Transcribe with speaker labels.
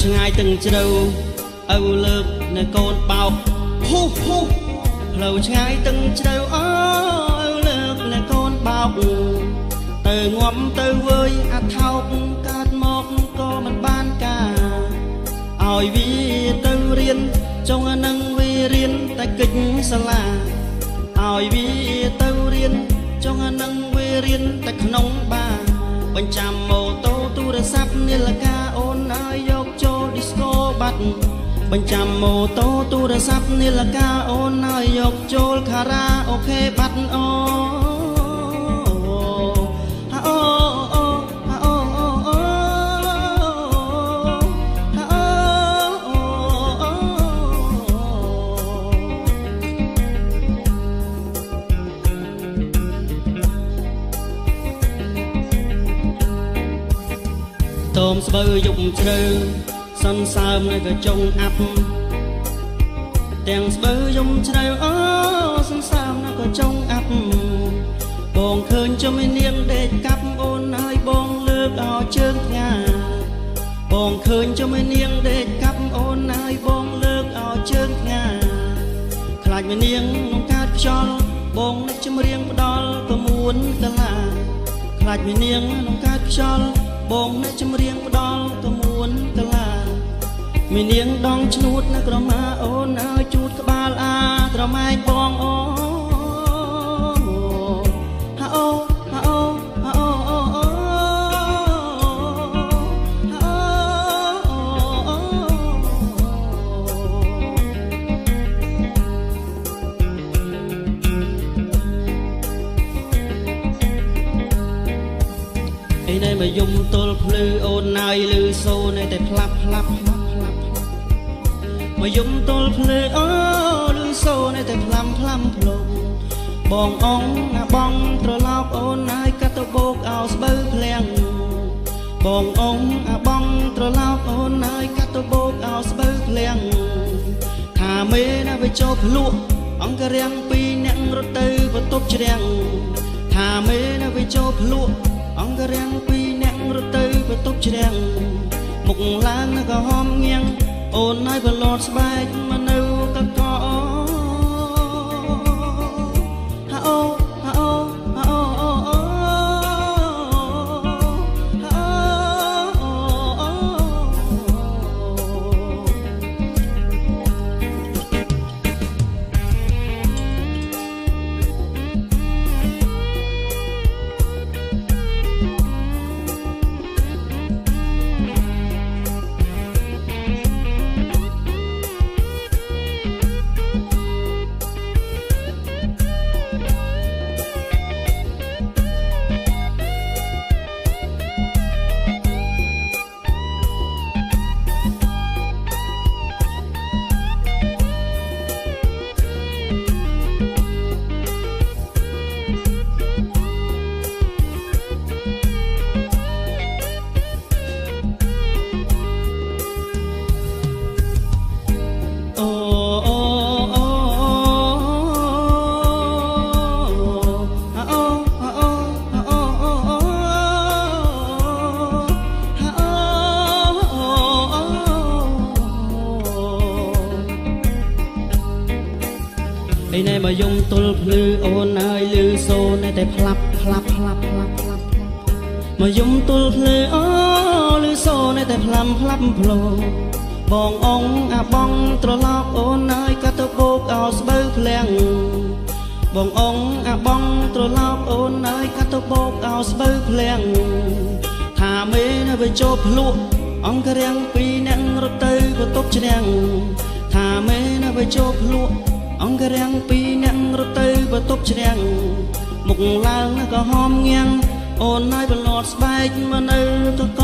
Speaker 1: ឆ្ងាយទាំងជ្រៅឪលើកនៅកូនបោកភុះភុះផ្លូវឆ្ងាយទាំងជ្រៅអើឪលើកនៅកូនបោកទៅងំទៅវើយអាថោកកើតមកក៏មិនបានការឲ្យវាទៅរៀនចង់អានឹងវារៀនតែកិច្ចសាលាឲ្យវាទៅរៀនចង់អានឹងវារៀនតែក្នុងបាបញ្ចាំម៉ូតូទូរស័ព្ទនាឡិកាអូនឲ្យ បាត់បញ្ចាំម៉ូតូទូរស័ព្ទនាឡិកាអូនឲ្យយកចូលខារ៉ាអូខេបាត់អូតោមស្បូវយប់ជ្រៅ សន្សើមនៅកញ្ចុងអាប់ទាំងស្បូវយំជ្រៅអូសន្សើមនៅកញ្ចុងអាប់បងឃើញចំឯនាងដេកកាប់អូនហើយបងលើកអោជើងផ្ងាបងឃើញចំឯនាងដេកកាប់អូនហើយបងលើកអោជើងផ្ងាខ្លាចមេនាងនឹងកើតខ្យល់បងនឹកចម្រៀងផ្ដាល់ប្រមួនកលាខ្លាចមេនាងនឹងកើតខ្យល់បងអ្នកចម្រៀងផ្ដល់ទៅមួនកលា មីនាងដងឈ្នួតនៅក្រមាអូនឲ្យជូតក្បាលអាត្រម៉ែកបងអូហាអូហាអូហាអូអូអូអីណែមកយំទល់ភ្លឺអូនណាយលឺសូនតែផ្លាប់ផ្លាប់ផ្លាប់ផ្លាប់ផ្លាប់ មកយំទល់ភ្លឺអូលឺសូនតែផ្លាំផ្លាំផ្លុំបងអងណាបងត្រឡប់អូនហើយកាត់ទៅបោកអោស្បូវភ្លាំងបងអងអាបងត្រឡប់អូនហើយកាត់ទៅបោកអោស្បូវភ្លាំងថាមេណាវាចូលភ្លក់អង្គរាំងពីរអ្នករត់ទៅបន្ទប់ជ្រាំងថាមេណាវាចូលភ្លក់អង្គរាំងពីរអ្នករត់ទៅបន្ទប់ជ្រាំងមុខឡើងនៅក៏ហមងៀង អូនហើយប្រឡត់ស្បែកមកនៅ មកយំទល់ភ្លឺអូនហើយលឺសូនតែផ្លាប់ផ្លាប់ផ្លាប់ផ្លាប់ផ្លាប់មកយំទល់ភ្លឺអូលឺសូនតែផ្លាំផ្លាប់ផ្លោបងអងអាបងត្រឡប់អូនហើយកាត់ទៅបោកអោស្បូវភ្លាំងបងអងអាបងត្រឡប់អូនហើយកាត់ទៅបោកអោស្បូវភ្លាំងថាមេនៅវាចូលភ្លក់អង្គរាំងពីរអ្នករត់ទៅបន្ទប់ជ្រាំងថាមេនៅវាចូលភ្លក់ អង្គរាំងពីរអ្នករត់ទៅបន្ទប់ជ្រាំងមុខឡើងក៏ហមងៀងអូនហើយប្រឡត់ស្បែកមកនៅកក